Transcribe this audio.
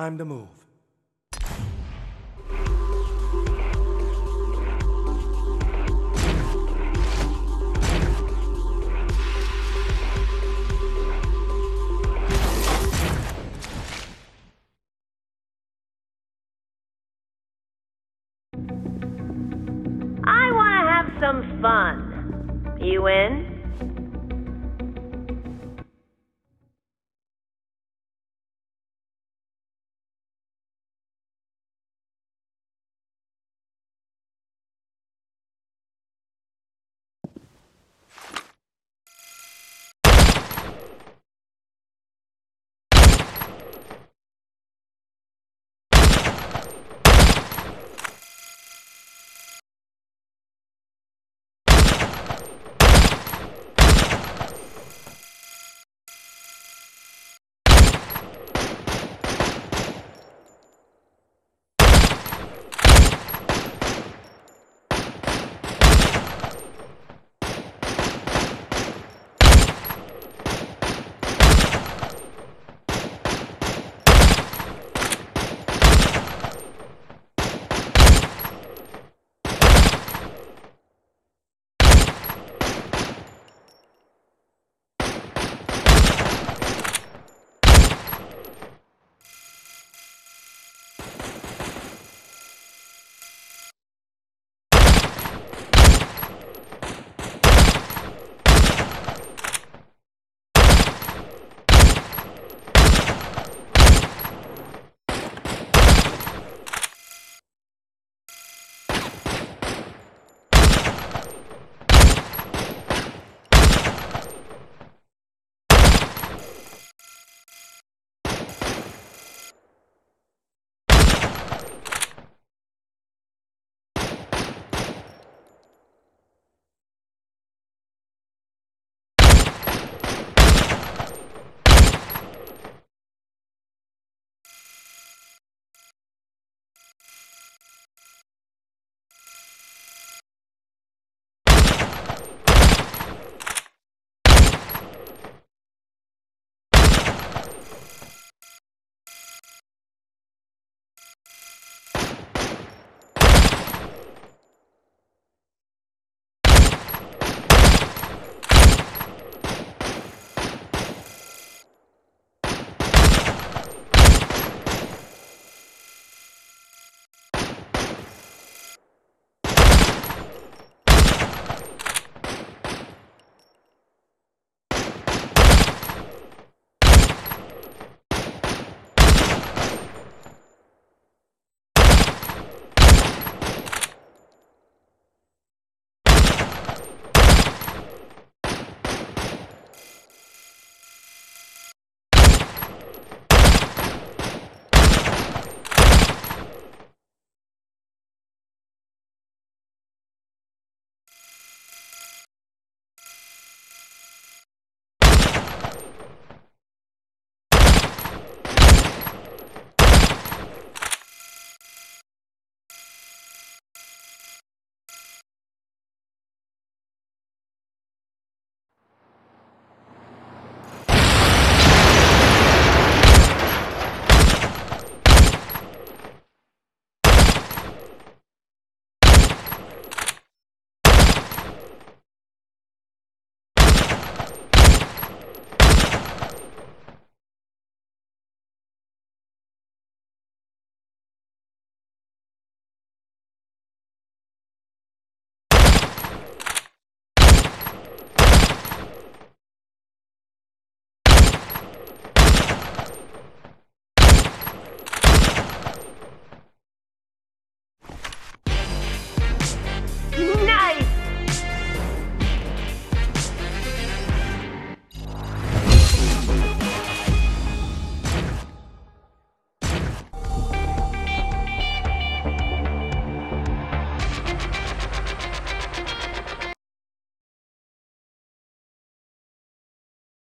Time to move. I want to have some fun. You in?